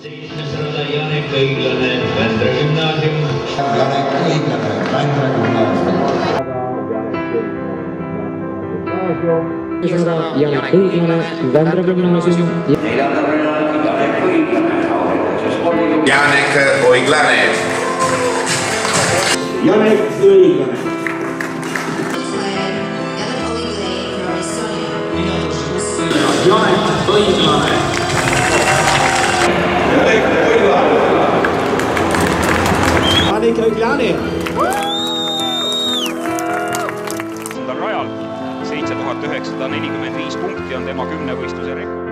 Janek Õiglane. Janek Janek Janek. Janek. Janek Õiglane. rajal seitse tuhat üheksasada nelikümmend viis punkti on tema kümne võistluse rekord.